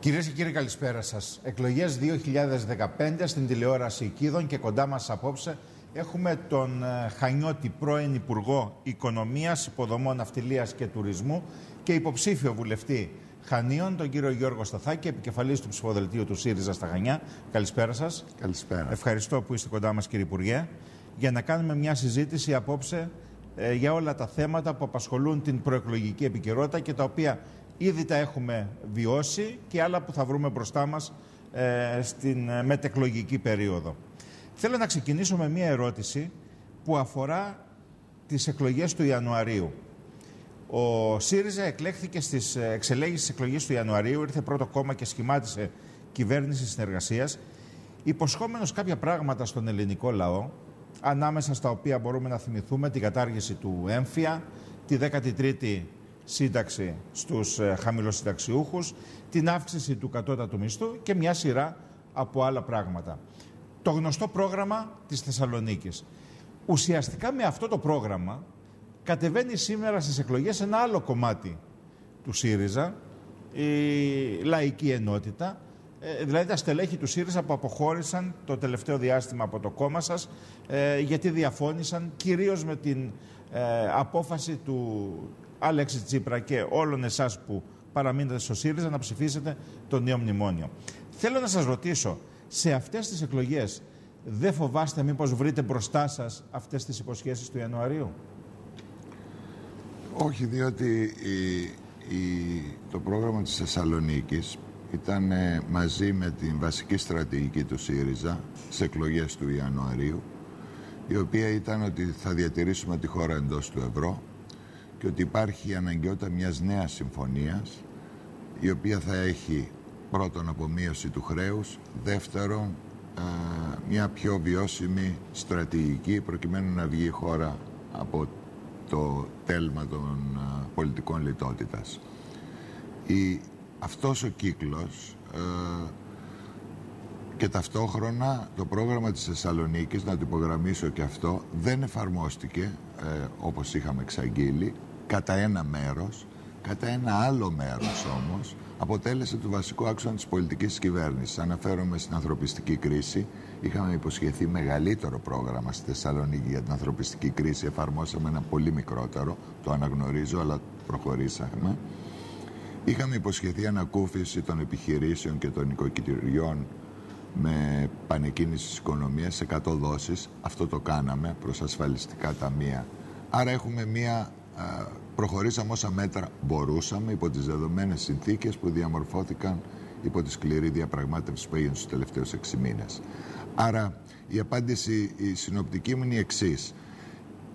Κυρίες και κύριοι, καλησπέρα σας. Εκλογές 2015 στην τηλεόραση Κίδων και κοντά μας απόψε έχουμε τον ε, Χανιώτη, πρώην Υπουργό Οικονομίας, Υποδομών Ναυτιλίας και Τουρισμού και υποψήφιο βουλευτή Χανίων, τον κύριο Γιώργο Σταθάκη, επικεφαλής του ψηφοδελτίου του ΣΥΡΙΖΑ στα Χανιά. Καλησπέρα σας. Καλησπέρα. Ευχαριστώ που είστε κοντά μας, κύριε Υπουργέ, για να κάνουμε μια συζήτηση απόψε ε, για όλα τα θέματα που απασχολούν την προεκλογική επικαιρότητα και τα οποία Ήδη τα έχουμε βιώσει και άλλα που θα βρούμε μπροστά μας ε, στην ε, μετεκλογική περίοδο. Θέλω να ξεκινήσω με μία ερώτηση που αφορά τις εκλογές του Ιανουαρίου. Ο ΣΥΡΙΖΑ εκλέχθηκε στις ε, εξελέγεις εκλογές του Ιανουαρίου, ήρθε πρώτο κόμμα και σχημάτισε κυβέρνηση συνεργασίας, υποσχόμενος κάποια πράγματα στον ελληνικό λαό, ανάμεσα στα οποία μπορούμε να θυμηθούμε την κατάργηση του έμφυα, τη 13η σύνταξη στους ε, χαμηλοσυνταξιούχους, την αύξηση του κατώτατου μισθού και μια σειρά από άλλα πράγματα. Το γνωστό πρόγραμμα της Θεσσαλονίκης. Ουσιαστικά με αυτό το πρόγραμμα κατεβαίνει σήμερα στις εκλογές ένα άλλο κομμάτι του ΣΥΡΙΖΑ, η λαϊκή ενότητα, ε, δηλαδή τα στελέχη του ΣΥΡΙΖΑ που αποχώρησαν το τελευταίο διάστημα από το κόμμα σας ε, γιατί διαφώνησαν κυρίως με την απόφαση του Άλεξη Τσίπρα και όλων εσάς που παραμείνετε στο ΣΥΡΙΖΑ να ψηφίσετε το νέο μνημόνιο. Θέλω να σας ρωτήσω, σε αυτές τις εκλογές δεν φοβάστε μήπως βρείτε μπροστά σας αυτές τις υποσχέσεις του Ιανουαρίου; Όχι, διότι η, το πρόγραμμα της Θεσσαλονίκης ήταν ε, μαζί με την βασική στρατηγική του ΣΥΡΙΖΑ στις εκλογές του Ιανουαρίου η οποία ήταν ότι θα διατηρήσουμε τη χώρα εντός του ευρώ και ότι υπάρχει η αναγκαιότητα μιας νέας συμφωνίας η οποία θα έχει πρώτον απομείωση του χρέους, δεύτερον μια πιο βιώσιμη στρατηγική προκειμένου να βγει η χώρα από το τέλμα των πολιτικών λιτότητας. Η, αυτός ο κύκλος και ταυτόχρονα το πρόγραμμα της Θεσσαλονίκης, να το υπογραμμίσω και αυτό, δεν εφαρμόστηκε ε, όπως είχαμε εξαγγείλει κατά ένα μέρος, κατά ένα άλλο μέρος όμως, αποτέλεσε το βασικό άξονα της πολιτικής κυβέρνησης. Αναφέρομαι στην ανθρωπιστική κρίση. Είχαμε υποσχεθεί μεγαλύτερο πρόγραμμα στη Θεσσαλονίκη για την ανθρωπιστική κρίση. Εφαρμόσαμε ένα πολύ μικρότερο, το αναγνωρίζω, αλλά προχωρήσαμε. Είχαμε υποσχεθεί ανακούφιση των επιχειρήσεων και των οικοκυριών με πανεκκίνησης της οικονομίας σε 100 δόσεις. Αυτό το κάναμε προς ασφαλιστικά ταμεία. Άρα έχουμε μία προχωρήσαμε όσα μέτρα μπορούσαμε υπό τις δεδομένες συνθήκες που διαμορφώθηκαν υπό τη σκληρή διαπραγμάτευση που έγινε στους τελευταίους 6 μήνες. Άρα η απάντηση η συνοπτική μου είναι η εξής.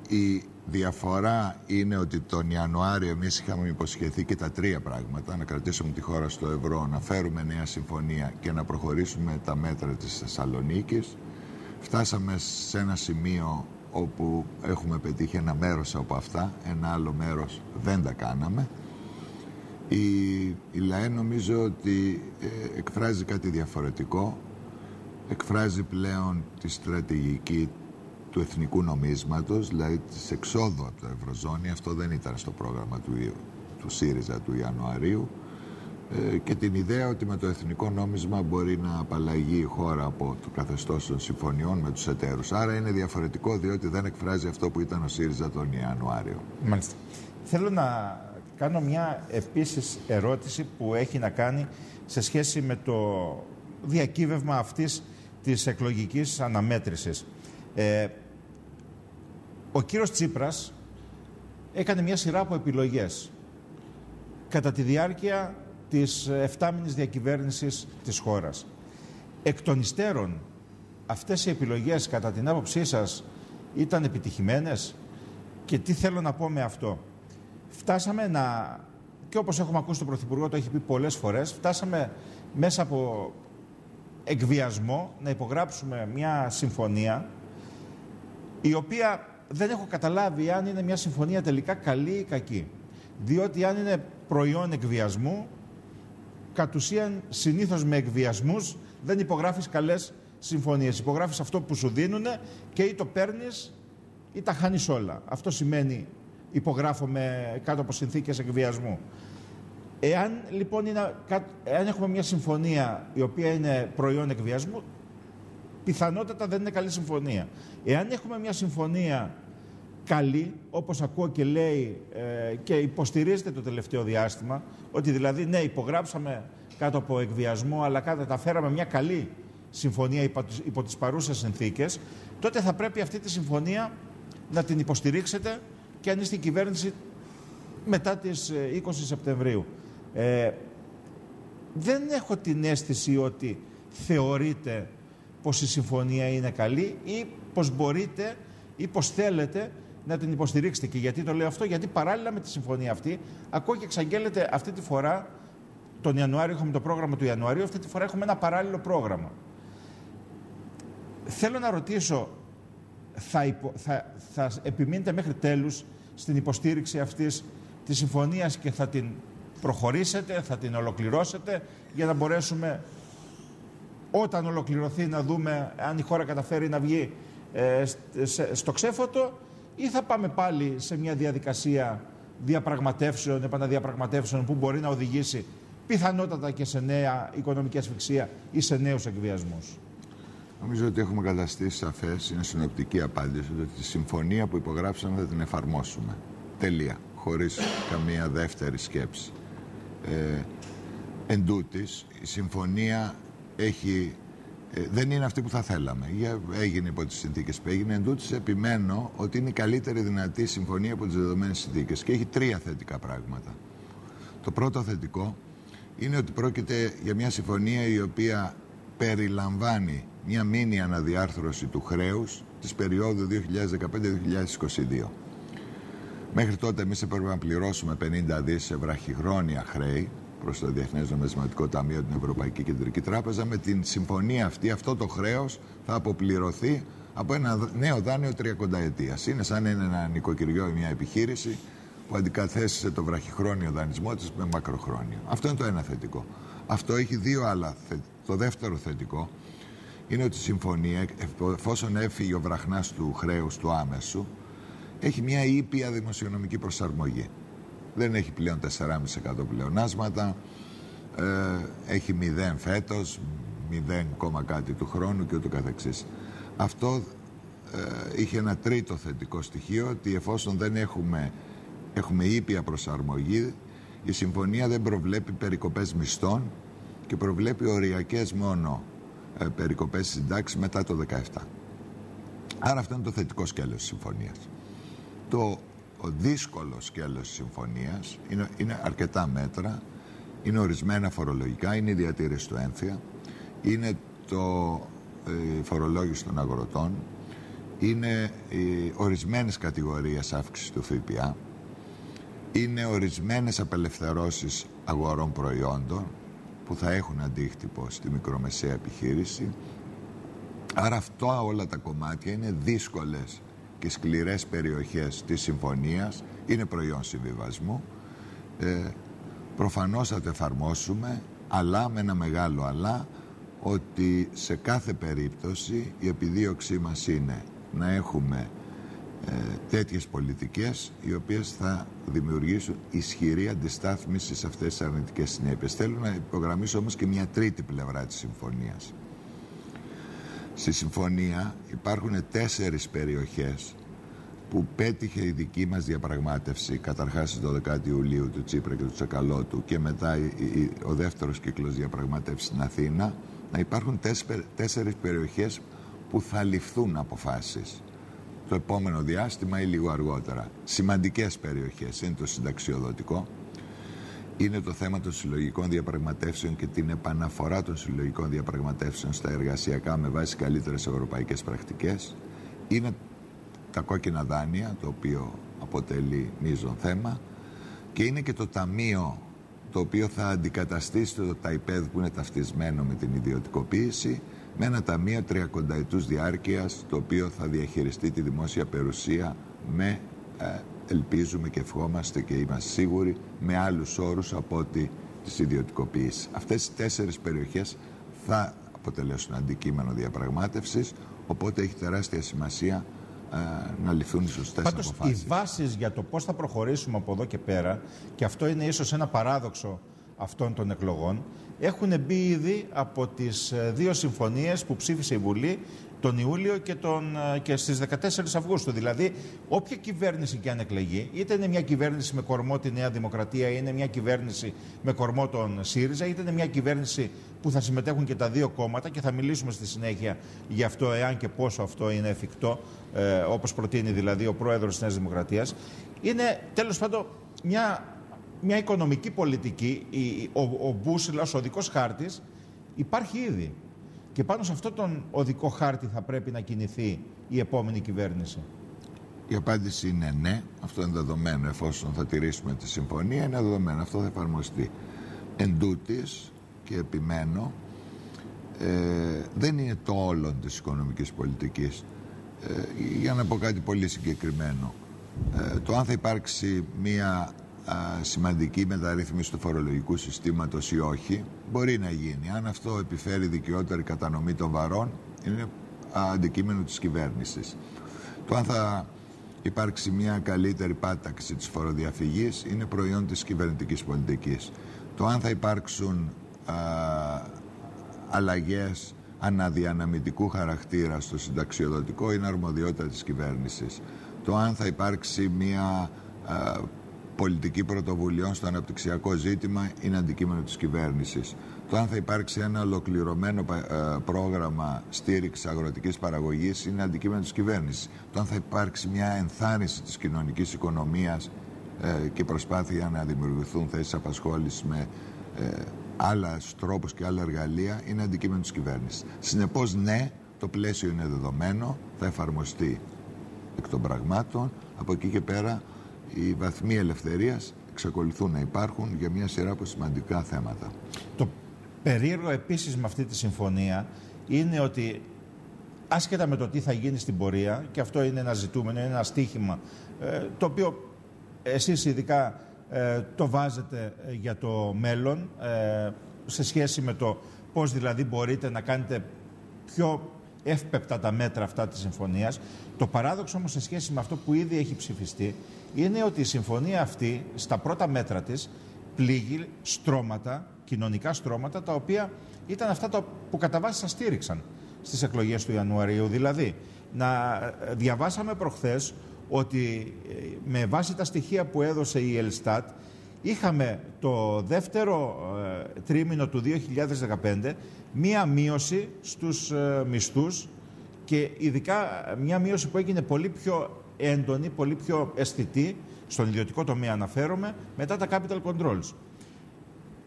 Η διαφορά είναι ότι τον Ιανουάριο εμείς είχαμε υποσχεθεί και τα τρία πράγματα, να κρατήσουμε τη χώρα στο ευρώ, να φέρουμε νέα συμφωνία και να προχωρήσουμε τα μέτρα της Θεσσαλονίκης. Φτάσαμε σε ένα σημείο όπου έχουμε πετύχει ένα μέρος από αυτά, ένα άλλο μέρος δεν τα κάναμε. Η, η ΛΑΕ νομίζω ότι ε, εκφράζει κάτι διαφορετικό, εκφράζει πλέον τη στρατηγική του εθνικού νομίσματος, δηλαδή της εξόδου από το Ευρωζώνη, αυτό δεν ήταν στο πρόγραμμα του, του ΣΥΡΙΖΑ του Ιανουαρίου, ε, και την ιδέα ότι με το εθνικό νόμισμα μπορεί να απαλλαγεί η χώρα από το καθεστώς των συμφωνιών με τους εταίρους. Άρα είναι διαφορετικό διότι δεν εκφράζει αυτό που ήταν ο ΣΥΡΙΖΑ τον Ιανουάριο. Μάλιστα. Θέλω να κάνω μια επίσης ερώτηση που έχει να κάνει σε σχέση με το διακύβευμα αυτής της εκλογικής αναμέτρησης. Ε, ο κύριος Τσίπρας έκανε μια σειρά από επιλογές κατά τη διάρκεια της 7μηνης διακυβέρνησης της χώρας. Εκ των υστέρων, αυτές οι επιλογές κατά την άποψή σας ήταν επιτυχημένες; Και τι θέλω να πω με αυτό. Φτάσαμε να, και όπως έχουμε ακούσει τον Πρωθυπουργό το έχει πει πολλές φορές, φτάσαμε μέσα από εκβιασμό να υπογράψουμε μια συμφωνία η οποία δεν έχω καταλάβει αν είναι μια συμφωνία τελικά καλή ή κακή. Διότι αν είναι προϊόν εκβιασμού κατ' ουσίαν συνήθως με εκβιασμούς δεν υπογράφεις καλές συμφωνίες. Υπογράφεις αυτό που σου δίνουν και ή το παίρνεις ή τα χάνεις όλα. Αυτό σημαίνει υπογράφω με κάτω από συνθήκες εκβιασμού. Εάν λοιπόν είναι, εάν έχουμε μια συμφωνία η οποία είναι προϊόν εκβιασμού, πιθανότατα δεν είναι καλή συμφωνία. Εάν έχουμε μια συμφωνία καλή, όπως ακούω και λέει ε, και υποστηρίζεται το τελευταίο διάστημα, ότι δηλαδή ναι υπογράψαμε κάτω από εκβιασμό, αλλά καταφέραμε μια καλή συμφωνία υπό, υπό τις παρούσες συνθήκες, τότε θα πρέπει αυτή τη συμφωνία να την υποστηρίξετε και αν είστε η κυβέρνηση μετά τις 20 ε, Σεπτεμβρίου. Ε, δεν έχω την αίσθηση ότι θεωρείτε πως η συμφωνία είναι καλή ή πως μπορείτε ή πως θέλετε να την υποστηρίξετε. Και γιατί το λέω αυτό, γιατί παράλληλα με τη συμφωνία αυτή, ακόμα και εξαγγέλλεται αυτή τη φορά, τον Ιανουάριο είχαμε το πρόγραμμα του Ιανουαρίου, αυτή τη φορά έχουμε ένα παράλληλο πρόγραμμα. Θέλω να ρωτήσω, θα, θα, θα επιμείνετε μέχρι τέλους στην υποστήριξη αυτής της συμφωνίας και θα την προχωρήσετε, θα την ολοκληρώσετε για να μπορέσουμε όταν ολοκληρωθεί να δούμε αν η χώρα καταφέρει να βγει ε, στο ξέφωτο ή θα πάμε πάλι σε μια διαδικασία διαπραγματεύσεων, επαναδιαπραγματεύσεων που μπορεί να οδηγήσει πιθανότατα και σε νέα οικονομική ασφυξία ή σε νέους εκβιασμούς. Νομίζω ότι έχουμε καταστήσει σαφές, είναι συνοπτική απάντηση, ότι τη συμφωνία που υπογράψαμε θα την εφαρμόσουμε. Τελεία. Χωρίς καμία δεύτερη σκέψη. Ε, εν τούτης, η συμφωνία έχει, ε, δεν είναι αυτή που θα θέλαμε. Έγινε υπό τις συνθήκες που έγινε. Εν τούτης, επιμένω ότι είναι η καλύτερη δυνατή συμφωνία από τις δεδομένες συνθήκες και έχει τρία θετικά πράγματα. Το πρώτο θετικό είναι ότι πρόκειται για μια συμφωνία η οποία περιλαμβάνει μια μήνυ αναδιάρθρωση του χρέους της περίοδου 2015-2022. Μέχρι τότε εμείς έπρεπε να πληρώσουμε 50 δις σε βραχυχρόνια χρέη προς το Διεθνές Νομισματικό Ταμείο, την Ευρωπαϊκή Κεντρική Τράπεζα. Με την συμφωνία αυτή αυτό το χρέος θα αποπληρωθεί από ένα νέο δάνειο 30 ετίας. Είναι σαν είναι ένα νοικοκυριό ή μια επιχείρηση που αντικαθέστησε το βραχυχρόνιο δανεισμό της με μακροχρόνιο. Αυτό είναι το ένα θετικό. Αυτό έχει δύο άλλα. Το δεύτερο θετικό είναι ότι η συμφωνία, εφόσον έφυγε ο βραχνάς του χρέους του άμεσου, έχει μια ήπια δημοσιονομική προσαρμογή. Δεν έχει πλέον 4,5% πλεονάσματα, ε, έχει 0 φέτος, 0, κάτι του χρόνου και ούτω καθεξής. Αυτό ε, είχε ένα τρίτο θετικό στοιχείο, ότι εφόσον δεν έχουμε, έχουμε ήπια προσαρμογή, η συμφωνία δεν προβλέπει περικοπές μισθών και προβλέπει οριακές μόνο ε, περικοπές συντάξεις μετά το 17. Άρα αυτό είναι το θετικό σκέλος της συμφωνίας. Το δύσκολος σκέλος της συμφωνίας είναι, είναι αρκετά μέτρα, είναι ορισμένα φορολογικά, είναι η διατήρηση του έμφυα, είναι το ε, φορολόγηση των αγροτών, είναι οι ορισμένες κατηγορίες αύξησης του ΦΠΑ, είναι ορισμένες απελευθερώσεις αγορών προϊόντων που θα έχουν αντίκτυπο στη μικρομεσαία επιχείρηση. Άρα αυτά όλα τα κομμάτια είναι δύσκολες και σκληρές περιοχές της συμφωνίας, είναι προϊόν συμβιβασμού. Ε, προφανώς θα το εφαρμόσουμε, αλλά με ένα μεγάλο αλλά, ότι σε κάθε περίπτωση η επιδίωξή μας είναι να έχουμε ε, τέτοιες πολιτικές οι οποίες θα δημιουργήσουν ισχυρή αντιστάθμιση σε αυτές τις αρνητικές συνέπειες. Θέλω να υπογραμμίσω όμως και μια τρίτη πλευρά της συμφωνίας. Στη συμφωνία υπάρχουν τέσσερις περιοχές που πέτυχε η δική μας διαπραγμάτευση καταρχάς το 12 Ιουλίου του Τσίπρα και του Τσακαλώτου και μετά ο δεύτερος κύκλος διαπραγμάτευσης στην Αθήνα να υπάρχουν τέσσερις περιοχές που θα ληφθούν αποφάσεις το επόμενο διάστημα ή λίγο αργότερα. Σημαντικές περιοχές είναι το συνταξιοδοτικό, είναι το θέμα των συλλογικών διαπραγματεύσεων και την επαναφορά των συλλογικών διαπραγματεύσεων στα εργασιακά με βάση καλύτερες ευρωπαϊκές πρακτικές. Είναι τα κόκκινα δάνεια, το οποίο αποτελεί μείζον θέμα και είναι και το ταμείο το οποίο θα αντικαταστήσει το ΤΑΙΠΕΔ που είναι ταυτισμένο με την ιδιωτικοποίηση με ένα ταμείο τριακονταετούς διάρκειας το οποίο θα διαχειριστεί τη δημόσια περιουσία με, ε, ελπίζουμε και ευχόμαστε και είμαστε σίγουροι, με άλλους όρους από ότι τις ιδιωτικοποίησεις. Αυτές οι τέσσερις περιοχές θα αποτελέσουν αντικείμενο διαπραγμάτευσης, οπότε έχει τεράστια σημασία ε, να ληφθούν οι σωστές αποφάσει. Οι βάσεις για το πώς θα προχωρήσουμε από εδώ και πέρα, και αυτό είναι ίσως ένα παράδοξο αυτών των εκλογών έχουν μπει ήδη από τις ε, δύο συμφωνίες που ψήφισε η Βουλή τον Ιούλιο και, τον, ε, και στις 14 Αυγούστου. Δηλαδή, όποια κυβέρνηση και αν εκλεγεί, είτε είναι μια κυβέρνηση με κορμό τη Νέα Δημοκρατία, ή είναι μια κυβέρνηση με κορμό τον ΣΥΡΙΖΑ, είτε είναι μια κυβέρνηση που θα συμμετέχουν και τα δύο κόμματα και θα μιλήσουμε στη συνέχεια για αυτό, εάν και πόσο αυτό είναι εφικτό, ε, όπως προτείνει δηλαδή ο πρόεδρος της Νέας Δημοκρατίας. Είναι, τέλος πάντων, μια, μια οικονομική πολιτική, ο, ο μπούσιλας, ο δικός χάρτης, υπάρχει ήδη. Και πάνω σε αυτόν τον οδικό χάρτη θα πρέπει να κινηθεί η επόμενη κυβέρνηση. Η απάντηση είναι ναι. Αυτό είναι δεδομένο εφόσον θα τηρήσουμε τη συμφωνία. Είναι δεδομένο. Αυτό θα εφαρμοστεί. Εν τούτης, και επιμένω, ε, δεν είναι το όλον της οικονομικής πολιτικής. Ε, για να πω κάτι πολύ συγκεκριμένο. Ε, το αν θα υπάρξει μία σημαντική μεταρρύθμιση του φορολογικού συστήματος ή όχι μπορεί να γίνει. Αν αυτό επιφέρει δικαιότερη κατανομή των βαρών είναι αντικείμενο της κυβέρνησης. Το αν θα υπάρξει μια καλύτερη πάταξη της φοροδιαφυγής είναι προϊόν της κυβερνητικής πολιτικής. Το αν θα υπάρξουν α, αλλαγές αναδιαναμητικού χαρακτήρα στο συνταξιοδοτικό είναι αρμοδιότητα της κυβέρνησης. Το αν θα υπάρξει μια πολιτική πρωτοβουλειών στο αναπτυξιακό ζήτημα είναι αντικείμενο της κυβέρνησης. Το αν θα υπάρξει ένα ολοκληρωμένο ε, πρόγραμμα στήριξης αγροτικής παραγωγής είναι αντικείμενο της κυβέρνησης. Το αν θα υπάρξει μια ενθάρρυνση της κοινωνικής οικονομίας ε, και προσπάθεια να δημιουργηθούν θέσεις απασχόλησης με ε, άλλας τρόπους και άλλα εργαλεία είναι αντικείμενο της κυβέρνησης. Συνεπώς ναι, το πλαίσιο είναι δεδομένο, θα εφαρμοστεί εκ των πραγμάτων. Από εκεί και πέρα οι βαθμοί ελευθερίας εξακολουθούν να υπάρχουν για μια σειρά από σημαντικά θέματα. Το περίεργο επίσης με αυτή τη συμφωνία είναι ότι άσχετα με το τι θα γίνει στην πορεία και αυτό είναι ένα ζητούμενο, είναι ένα στίχημα ε, το οποίο εσείς ειδικά ε, το βάζετε ε, για το μέλλον σε σχέση με το πώς δηλαδή μπορείτε να κάνετε πιο εύπεπτα τα μέτρα αυτά της συμφωνίας. Το παράδοξο όμως σε σχέση με αυτό που ήδη έχει ψηφιστεί είναι ότι η συμφωνία αυτή στα πρώτα μέτρα της πλήγει στρώματα, κοινωνικά στρώματα, τα οποία ήταν αυτά που κατά βάση σας στήριξαν στις εκλογές του Ιανουαρίου. Δηλαδή, να ε, διαβάσαμε προχθές ότι ε, με βάση τα στοιχεία που έδωσε η Ελστάτ είχαμε το δεύτερο ε, τρίμηνο του 2015 μία μείωση στους μισθούς και ειδικά μια μείωση που έγινε πολύ πιο έντονη, πολύ πιο αισθητή, στον ιδιωτικό τομέα αναφέρομαι, μετά τα capital controls.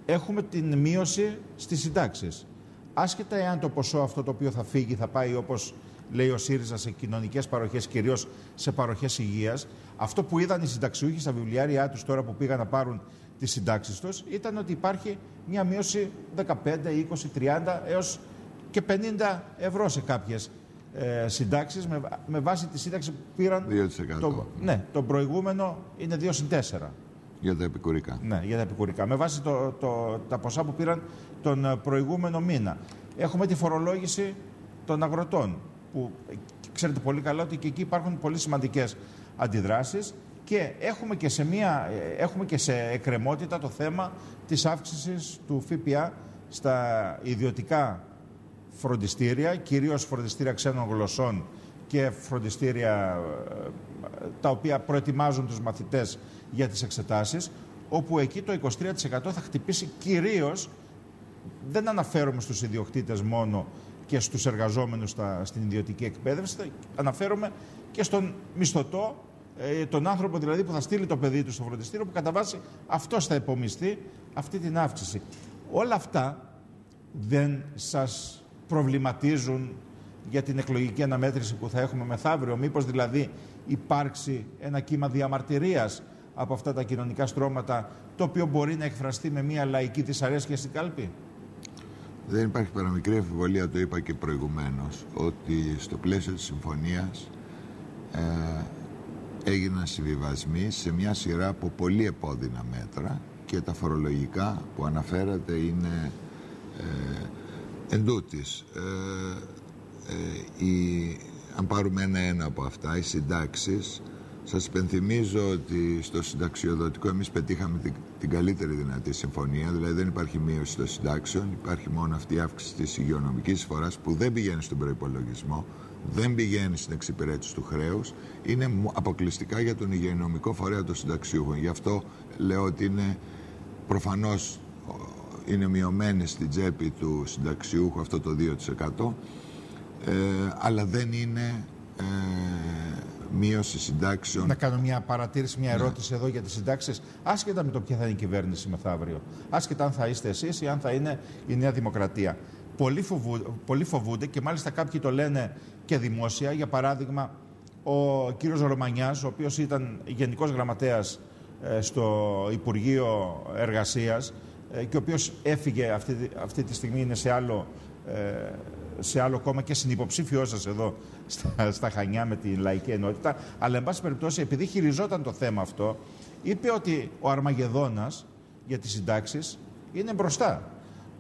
Έχουμε την μείωση στις συντάξεις. Άσχετα εάν το ποσό αυτό το οποίο θα φύγει θα πάει όπως λέει ο ΣΥΡΙΖΑ σε κοινωνικές παροχές, κυρίως σε παροχές υγείας, αυτό που είδαν οι συνταξιούχοι στα βιβλιάρια τους τώρα που πήγαν να πάρουν τις συντάξεις τους, ήταν ότι υπάρχει μια μείωση 15, 20, 30 έως και 50 ευρώ σε κάποιες ε, συντάξεις με, με βάση τη σύνταξη που πήραν. 2%. Το, ναι, το προηγούμενο είναι 2 συν 4. Για τα επικουρικά. Ναι, για τα επικουρικά. Με βάση το, το, τα ποσά που πήραν τον ε, προηγούμενο μήνα. Έχουμε τη φορολόγηση των αγροτών. Που ξέρετε πολύ καλά ότι και εκεί υπάρχουν πολύ σημαντικές αντιδράσεις. Και έχουμε και, σε μια, ε, έχουμε και σε εκκρεμότητα το θέμα της αύξησης του ΦΠΑ στα ιδιωτικά φροντιστήρια, κυρίως φροντιστήρια ξένων γλωσσών και φροντιστήρια ε, τα οποία προετοιμάζουν τους μαθητές για τις εξετάσεις, όπου εκεί το 23% θα χτυπήσει κυρίως, δεν αναφέρομαι στους ιδιοκτήτες μόνο και στους εργαζόμενους στα, στην ιδιωτική εκπαίδευση, αναφέρομαι και στον μισθωτό, ε, τον άνθρωπο δηλαδή που θα στείλει το παιδί του στο φροντιστήριο, που κατά βάση αυτός θα υπομειστεί αυτή την αύξηση. Όλα αυτά δεν σας προβληματίζουν για την εκλογική αναμέτρηση που θα έχουμε μεθαύριο. Μήπως δηλαδή υπάρξει ένα κύμα διαμαρτυρίας από αυτά τα κοινωνικά στρώματα το οποίο μπορεί να εκφραστεί με μια λαϊκή δυσαρέσκεια στην κάλπη; Δεν υπάρχει παραμικρή αμφιβολία, το είπα και προηγουμένως, ότι στο πλαίσιο της συμφωνίας ε, έγιναν συμβιβασμοί σε μια σειρά από πολύ επώδυνα μέτρα και τα φορολογικά που αναφέρατε είναι ε, Εν τούτης, ε, ε, η, αν πάρουμε ένα-ένα από αυτά, οι συντάξεις Σας υπενθυμίζω ότι στο συνταξιοδοτικό εμείς πετύχαμε την, την καλύτερη δυνατή συμφωνία, δηλαδή δεν υπάρχει μείωση των συντάξεων, υπάρχει μόνο αυτή η αύξηση της υγειονομικής φοράς που δεν πηγαίνει στον προϋπολογισμό, δεν πηγαίνει στην εξυπηρέτηση του χρέους, είναι αποκλειστικά για τον υγειονομικό φορέα των συνταξιούχων. Γι' αυτό λέω ότι είναι προφανώς είναι μειωμένη στην τσέπη του συνταξιούχου αυτό το 2%, ε, αλλά δεν είναι ε, μείωση συντάξεων. Να κάνω μια παρατήρηση, μια ναι. ερώτηση εδώ για τις συντάξεις, άσχετα με το ποια θα είναι η κυβέρνηση μεθαύριο. Άσχετα αν θα είστε εσείς ή αν θα είναι η Νέα Δημοκρατία. Πολλοί, πολλοί φοβούνται και μάλιστα κάποιοι το λένε και δημόσια. Για παράδειγμα, ο κύριος Ρωμανιάς, ο οποίος ήταν γενικός γραμματέας ε, στο Υπουργείο Εργασίας ε, και ο οποίος έφυγε αυτή, αυτή τη στιγμή, είναι σε άλλο ε, σε άλλο κόμμα και συνυποψήφιό σας εδώ στα, στα Χανιά με τη λαϊκή ενότητα. Αλλά, εν πάση περιπτώσει, επειδή χειριζόταν το θέμα αυτό, είπε ότι ο Αρμαγεδόνας για τις συντάξεις είναι μπροστά.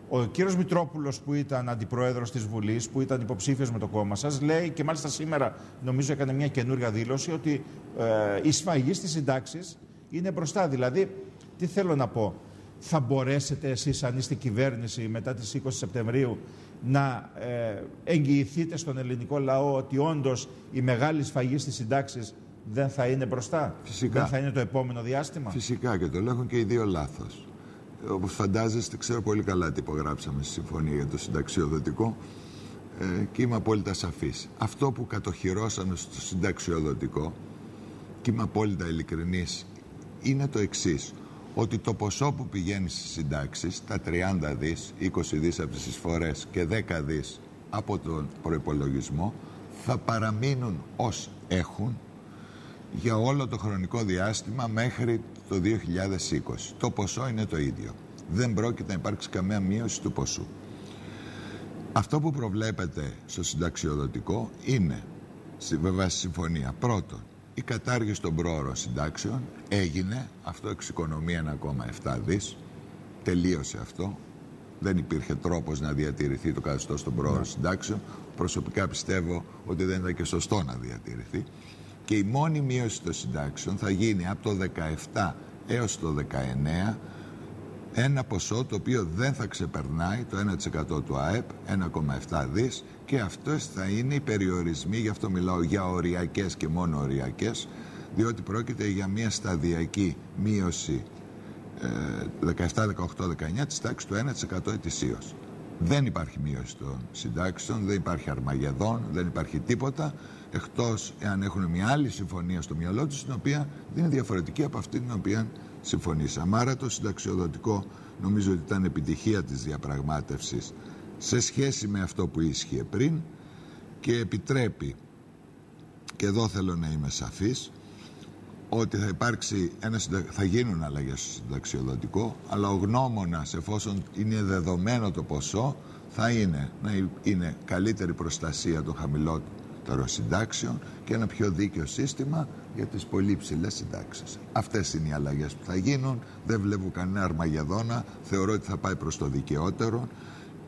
Ο κύριος Μητρόπουλος, που ήταν αντιπρόεδρος της Βουλής, που ήταν υποψήφιος με το κόμμα σας, λέει και μάλιστα σήμερα νομίζω έκανε μια καινούργια δήλωση ότι ε, η σφαγή στις συντάξεις είναι μπροστά. Δηλαδή, τι θέλω να πω, θα μπορέσετε εσείς αν είστε κυβέρνηση μετά τις 20 Σεπτεμβρίου να ε, εγγυηθείτε στον ελληνικό λαό ότι όντως η μεγάλη σφαγή στις συντάξεις δεν θα είναι μπροστά, Φυσικά. δεν θα είναι το επόμενο διάστημα; Φυσικά και το λέγουν και οι δύο λάθος. Όπως φαντάζεστε, ξέρω πολύ καλά τι υπογράψαμε στη συμφωνία για το συνταξιοδοτικό ε, και είμαι απόλυτα σαφής. Αυτό που κατοχυρώσαμε στο συνταξιοδοτικό και είμαι απόλυτα ειλικρινής είναι το εξής ότι το ποσό που πηγαίνει στις συντάξεις, τα 30 δις, 20 δις από τις εισφορές και 10 δις από τον προϋπολογισμό, θα παραμείνουν ως έχουν για όλο το χρονικό διάστημα μέχρι το 2020. Το ποσό είναι το ίδιο. Δεν πρόκειται να υπάρξει καμία μείωση του ποσού. Αυτό που προβλέπεται στο συνταξιοδοτικό είναι, βέβαια συμφωνία, πρώτον, η κατάργηση των πρόωρων συντάξεων έγινε, αυτό εξοικονομεί 1,7 δις, τελείωσε αυτό, δεν υπήρχε τρόπος να διατηρηθεί το καθεστώς των πρόωρων ναι. συντάξεων. Προσωπικά πιστεύω ότι δεν ήταν και σωστό να διατηρηθεί. Και η μόνη μείωση των συντάξεων θα γίνει από το 17 έως το 19 ένα ποσό το οποίο δεν θα ξεπερνάει το 1% του ΑΕΠ, 1,7 δις και αυτές θα είναι οι περιορισμοί, γι' αυτό μιλάω για οριακές και μόνο οριακές, διότι πρόκειται για μια σταδιακή μείωση 17, 18, 19 της τάξης του 1% ετησίως. Δεν υπάρχει μείωση των συντάξεων, δεν υπάρχει αρμαγεδόν, δεν υπάρχει τίποτα, εκτός εάν έχουν μια άλλη συμφωνία στο μυαλό τους, την οποία δεν είναι διαφορετική από αυτή την οποία συμφωνήσαμε. Άρα το συνταξιοδοτικό νομίζω ότι ήταν επιτυχία της διαπραγμάτευσης σε σχέση με αυτό που ίσχυε πριν και επιτρέπει και εδώ θέλω να είμαι σαφής ότι θα υπάρξει ένα, θα γίνουν αλλαγές στο συνταξιοδοτικό αλλά ο γνώμονας εφόσον είναι δεδομένο το ποσό θα είναι να είναι καλύτερη προστασία των χαμηλότερων συντάξεων και ένα πιο δίκαιο σύστημα για τις πολύ ψηλές συντάξεις. Αυτές είναι οι αλλαγές που θα γίνουν. Δεν βλέπω κανένα αρμαγεδόνα. Θεωρώ ότι θα πάει προς το δικαιότερο.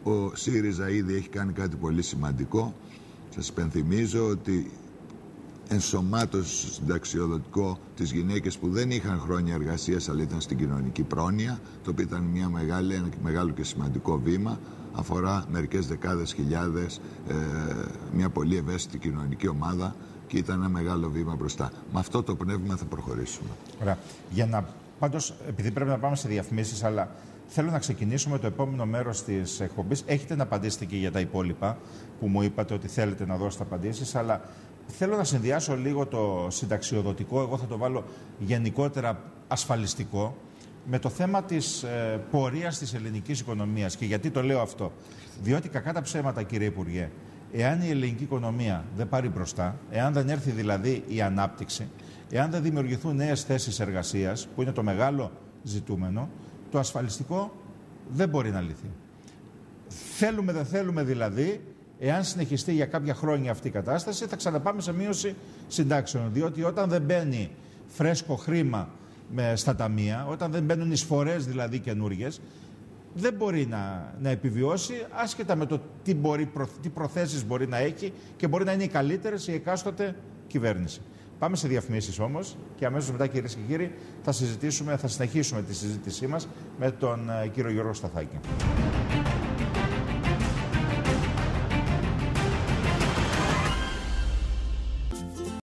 Ο ΣΥΡΙΖΑ ήδη έχει κάνει κάτι πολύ σημαντικό. Σας υπενθυμίζω ότι ενσωμάτωσε στο συνταξιοδοτικό τις γυναίκες που δεν είχαν χρόνια εργασίας αλλά ήταν στην κοινωνική πρόνοια, το οποίο ήταν μια μεγάλη, ένα μεγάλο και σημαντικό βήμα, αφορά μερικές δεκάδες χιλιάδες, ε, μια πολύ ευαίσθητη κοινωνική ομάδα και ήταν ένα μεγάλο βήμα μπροστά. Με αυτό το πνεύμα θα προχωρήσουμε. Ωραία. Για να, πάντως, επειδή πρέπει να πάμε σε διαφημίσεις, αλλά θέλω να ξεκινήσουμε το επόμενο μέρος της εκπομπής. Έχετε να απαντήσετε και για τα υπόλοιπα που μου είπατε ότι θέλετε να δώσετε απαντήσεις, αλλά θέλω να συνδυάσω λίγο το συνταξιοδοτικό, εγώ θα το βάλω γενικότερα ασφαλιστικό, με το θέμα της ε, πορείας της ελληνικής οικονομίας. Και γιατί το λέω αυτό. Διότι κακά τα ψέματα, κύριε Υπουργέ, Εάν η ελληνική οικονομία δεν πάρει μπροστά, εάν δεν έρθει δηλαδή η ανάπτυξη, εάν δεν δημιουργηθούν νέες θέσεις εργασίας, που είναι το μεγάλο ζητούμενο, το ασφαλιστικό δεν μπορεί να λυθεί. Θέλουμε, δεν θέλουμε δηλαδή, εάν συνεχιστεί για κάποια χρόνια αυτή η κατάσταση, θα ξαναπάμε σε μείωση συντάξεων. Διότι όταν δεν μπαίνει φρέσκο χρήμα με, στα ταμεία, όταν δεν μπαίνουν εισφορέ δηλαδή καινούργιες, δεν μπορεί να, να επιβιώσει άσχετα με το τι, μπορεί, τι προθέσεις μπορεί να έχει και μπορεί να είναι οι καλύτερες η εκάστοτε κυβέρνηση. Πάμε σε διαφημίσεις όμως και αμέσως μετά, κυρίες και κύριοι, θα συζητήσουμε, θα συνεχίσουμε τη συζήτησή μας με τον ε, κύριο Γιώργο Σταθάκη.